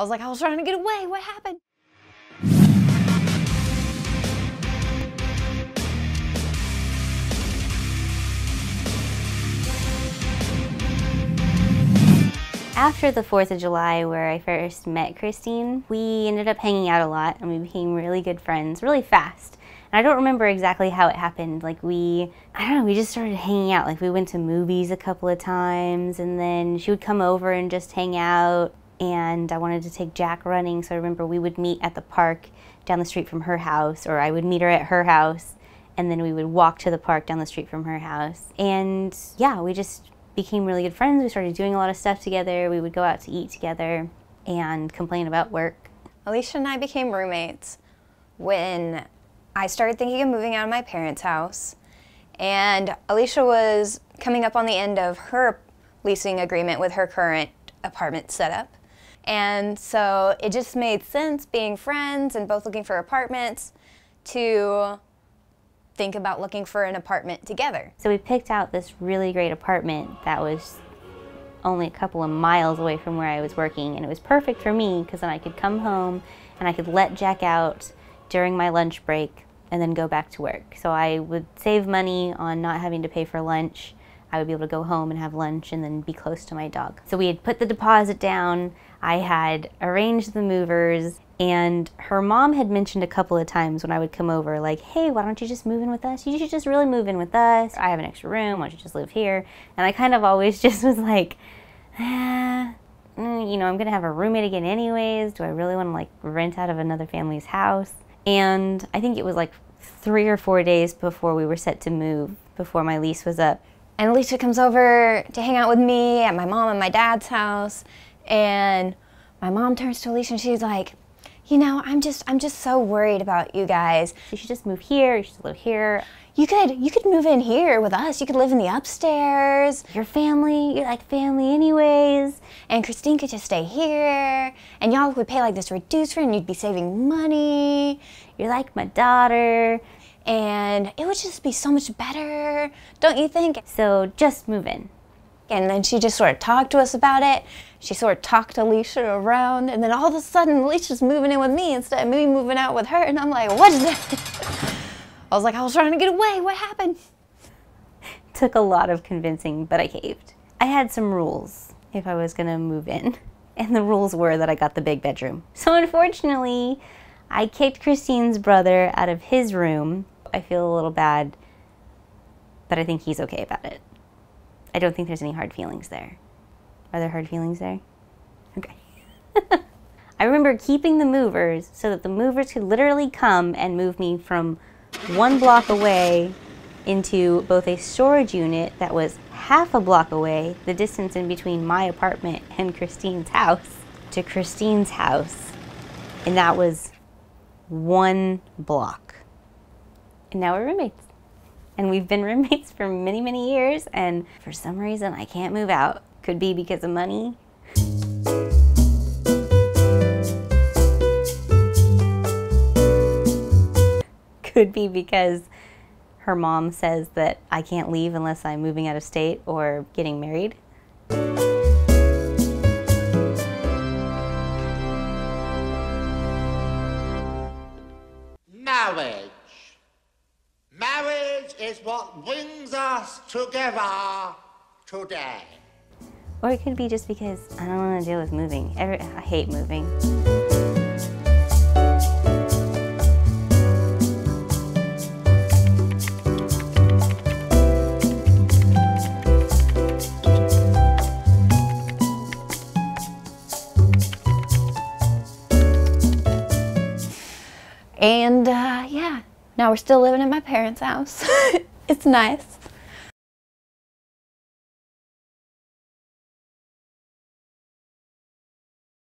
I was like, I was trying to get away. What happened? After the 4th of July, where I first met Christine, we ended up hanging out a lot and we became really good friends really fast. And I don't remember exactly how it happened. Like we, I don't know, we just started hanging out. Like we went to movies a couple of times and then she would come over and just hang out. And I wanted to take Jack running, so I remember we would meet at the park down the street from her house, or I would meet her at her house, and then we would walk to the park down the street from her house. And yeah, we just became really good friends. We started doing a lot of stuff together. We would go out to eat together and complain about work. Alicia and I became roommates when I started thinking of moving out of my parents' house. And Alicia was coming up on the end of her leasing agreement with her current apartment setup. And so it just made sense being friends and both looking for apartments to think about looking for an apartment together. So we picked out this really great apartment that was only a couple of miles away from where I was working and it was perfect for me because then I could come home and I could let Jack out during my lunch break and then go back to work. So I would save money on not having to pay for lunch. I would be able to go home and have lunch and then be close to my dog. So we had put the deposit down. I had arranged the movers and her mom had mentioned a couple of times when I would come over, like, hey, why don't you just move in with us? You should just really move in with us. I have an extra room. Why don't you just live here? And I kind of always just was like, ah, you know, I'm to have a roommate again anyways. Do I really want to like rent out of another family's house? And I think it was like three or four days before we were set to move, before my lease was up. And Alicia comes over to hang out with me at my mom and my dad's house. And my mom turns to Alicia and she's like, you know, I'm just I'm just so worried about you guys. You should just move here. You should live here. You could you could move in here with us. You could live in the upstairs. Your family, you're like family anyways. And Christine could just stay here. And y'all would pay like this reduced rent and you'd be saving money. You're like my daughter. And it would just be so much better, don't you think? So just move in. And then she just sort of talked to us about it. She sort of talked Alicia around, and then all of a sudden, Alicia's moving in with me instead of me moving out with her. And I'm like, what is that? I was like, I was trying to get away. What happened? Took a lot of convincing, but I caved. I had some rules if I was going to move in, and the rules were that I got the big bedroom. So unfortunately, I kicked Christine's brother out of his room. I feel a little bad, but I think he's okay about it. I don't think there's any hard feelings there. Are there hard feelings there? Okay. I remember keeping the movers so that the movers could literally come and move me from one block away into both a storage unit that was half a block away, the distance in between my apartment and Christine's house, to Christine's house. And that was one block. And now we're roommates and we've been roommates for many, many years. And for some reason, I can't move out. Could be because of money. Could be because her mom says that I can't leave unless I'm moving out of state or getting married. Marriage Marriage is what brings us together today. Or it could be just because I don't want to deal with moving. I hate moving. And uh, yeah, now we're still living in my parents' house. it's nice.